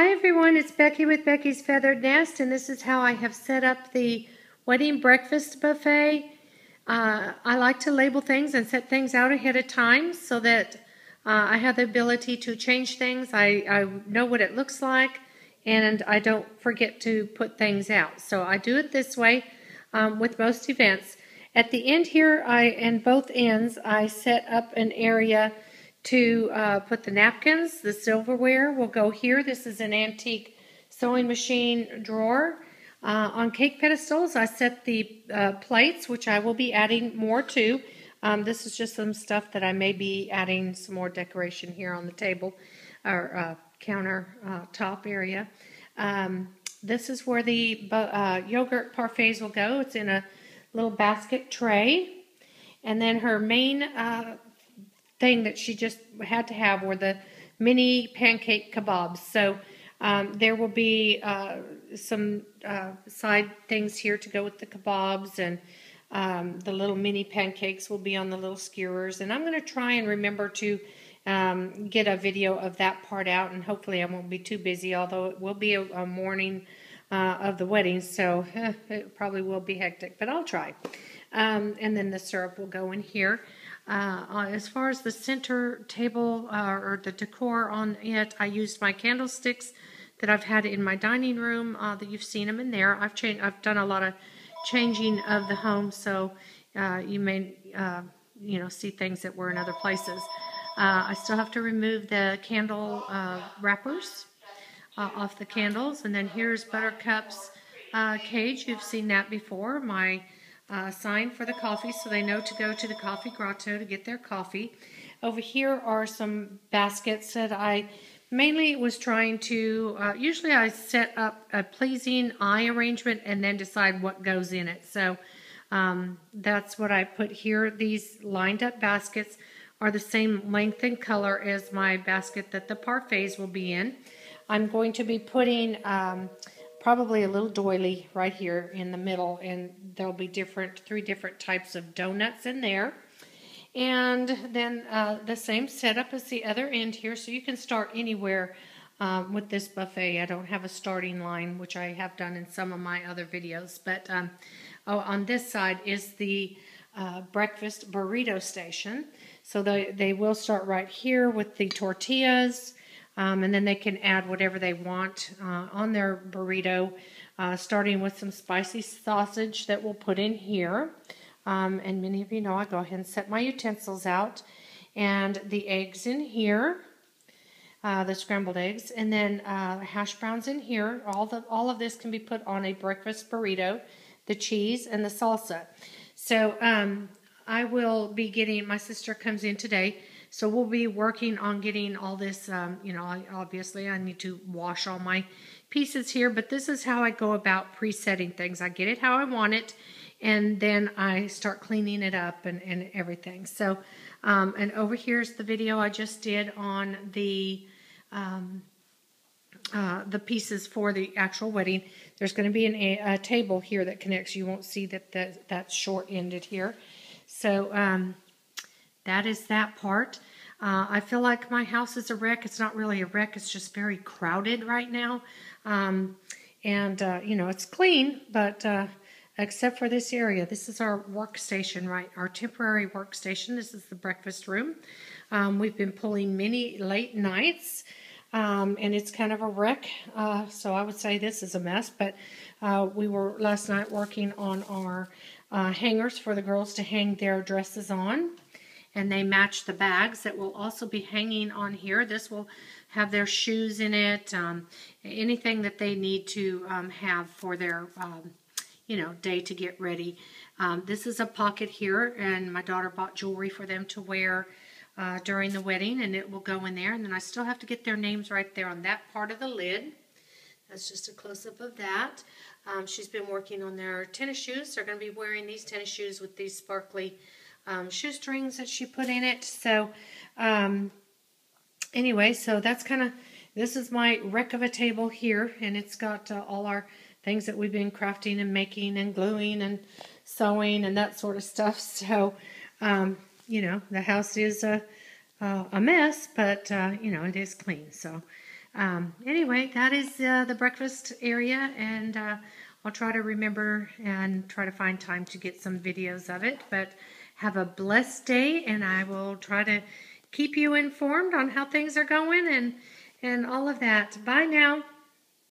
Hi everyone, it's Becky with Becky's Feathered Nest, and this is how I have set up the wedding breakfast buffet. Uh, I like to label things and set things out ahead of time so that uh, I have the ability to change things. I, I know what it looks like, and I don't forget to put things out. So I do it this way um, with most events. At the end here, I and both ends, I set up an area to uh, put the napkins. The silverware will go here. This is an antique sewing machine drawer. Uh, on cake pedestals, I set the uh, plates, which I will be adding more to. Um, this is just some stuff that I may be adding some more decoration here on the table or uh, counter uh, top area. Um, this is where the uh, yogurt parfaits will go. It's in a little basket tray. And then her main thing that she just had to have were the mini pancake kebabs. So um, there will be uh, some uh, side things here to go with the kebabs, and um, the little mini pancakes will be on the little skewers. And I'm going to try and remember to um, get a video of that part out, and hopefully I won't be too busy, although it will be a, a morning uh, of the wedding, so it probably will be hectic, but I'll try. Um, and then the syrup will go in here. Uh, uh, as far as the center table uh, or the decor on it, I used my candlesticks that I've had in my dining room uh, that you've seen them in there. I've changed, I've done a lot of changing of the home, so uh, you may uh, you know see things that were in other places. I still have to remove the candle wrappers off the candles, and then here's Buttercup's cage. You've seen that before. My uh, sign for the coffee so they know to go to the Coffee Grotto to get their coffee. Over here are some baskets that I mainly was trying to, uh, usually I set up a pleasing eye arrangement and then decide what goes in it. So um, that's what I put here. These lined up baskets are the same length and color as my basket that the parfaits will be in. I'm going to be putting um, probably a little doily right here in the middle and there'll be different three different types of donuts in there. And then uh, the same setup as the other end here so you can start anywhere um, with this buffet. I don't have a starting line which I have done in some of my other videos but um, oh, on this side is the uh, breakfast burrito station. So they, they will start right here with the tortillas um, and then they can add whatever they want uh, on their burrito, uh, starting with some spicy sausage that we'll put in here. Um, and many of you know I go ahead and set my utensils out. And the eggs in here, uh, the scrambled eggs, and then uh, hash browns in here. All, the, all of this can be put on a breakfast burrito, the cheese and the salsa. So um, I will be getting, my sister comes in today so we'll be working on getting all this, um, you know, obviously I need to wash all my pieces here, but this is how I go about presetting things. I get it how I want it, and then I start cleaning it up and, and everything. So, um, and over here's the video I just did on the, um, uh, the pieces for the actual wedding. There's going to be an, a, a, table here that connects. You won't see that the, that's short-ended here. So, um, that is that part. Uh, I feel like my house is a wreck. It's not really a wreck. It's just very crowded right now. Um, and, uh, you know, it's clean, but uh, except for this area. This is our workstation, right? Our temporary workstation. This is the breakfast room. Um, we've been pulling many late nights. Um, and it's kind of a wreck. Uh, so I would say this is a mess. But uh, we were last night working on our uh, hangers for the girls to hang their dresses on and they match the bags that will also be hanging on here. This will have their shoes in it, um, anything that they need to um, have for their, um, you know, day to get ready. Um, this is a pocket here, and my daughter bought jewelry for them to wear uh, during the wedding, and it will go in there. And then I still have to get their names right there on that part of the lid. That's just a close-up of that. Um, she's been working on their tennis shoes. They're going to be wearing these tennis shoes with these sparkly um, shoestrings that she put in it. So um, anyway, so that's kind of, this is my wreck of a table here, and it's got uh, all our things that we've been crafting and making and gluing and sewing and that sort of stuff. So, um, you know, the house is a, uh, a mess, but, uh, you know, it is clean. So, um, anyway, that is uh, the breakfast area, and uh, I'll try to remember and try to find time to get some videos of it. But have a blessed day, and I will try to keep you informed on how things are going and and all of that. Bye now.